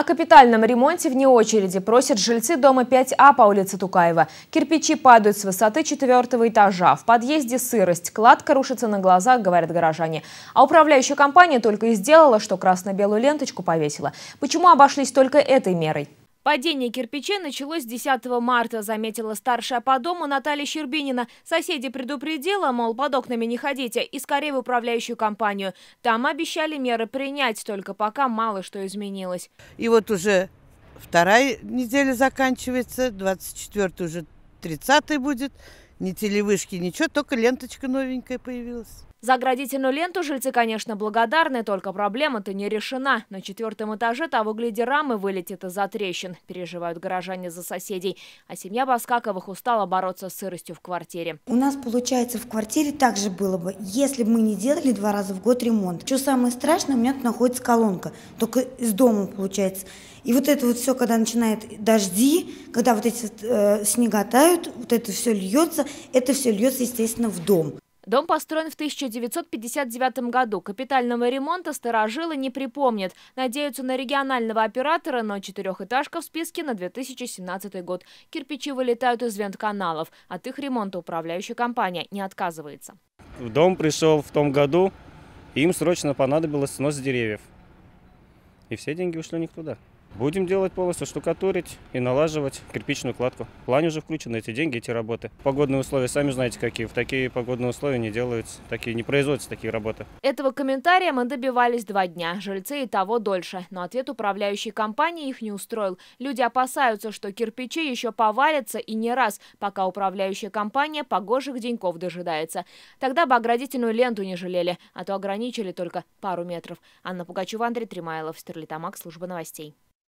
О капитальном ремонте вне очереди просят жильцы дома 5А по улице Тукаева. Кирпичи падают с высоты четвертого этажа. В подъезде сырость. Кладка рушится на глазах, говорят горожане. А управляющая компания только и сделала, что красно-белую ленточку повесила. Почему обошлись только этой мерой? Падение кирпичей началось 10 марта, заметила старшая по дому Наталья Щербинина. Соседи предупредила, мол, под окнами не ходите, и скорее в управляющую компанию. Там обещали меры принять, только пока мало что изменилось. И вот уже вторая неделя заканчивается, 24 уже 30 будет. Ни телевышки, ничего, только ленточка новенькая появилась. За оградительную ленту жильцы, конечно, благодарны, только проблема-то не решена. На четвертом этаже того гляди рамы вылетит из-за трещин. Переживают горожане за соседей. А семья Баскаковых устала бороться с сыростью в квартире. У нас, получается, в квартире также было бы, если бы мы не делали два раза в год ремонт. Что самое страшное, у меня тут находится колонка, только из дома, получается. И вот это вот все, когда начинает дожди, когда вот эти э, снега тают, вот это все льется, это все льется, естественно, в дом. Дом построен в 1959 году. Капитального ремонта старожилы не припомнят. Надеются на регионального оператора, но четырехэтажка в списке на 2017 год. Кирпичи вылетают из вентканалов. От их ремонта управляющая компания не отказывается. В дом пришел в том году, им срочно понадобилось снос деревьев. И все деньги ушли у них туда. Будем делать полностью, штукатурить и налаживать кирпичную кладку. В плане уже включены эти деньги, эти работы. Погодные условия, сами знаете какие. В такие погодные условия не делаются, такие не производятся такие работы. Этого комментария мы добивались два дня. Жильцы и того дольше. Но ответ управляющей компании их не устроил. Люди опасаются, что кирпичи еще повалятся и не раз, пока управляющая компания погожих деньков дожидается. Тогда бы оградительную ленту не жалели, а то ограничили только пару метров. Анна Пугачева, Андрей Тримайлов, Стерлитамак, служба новостей.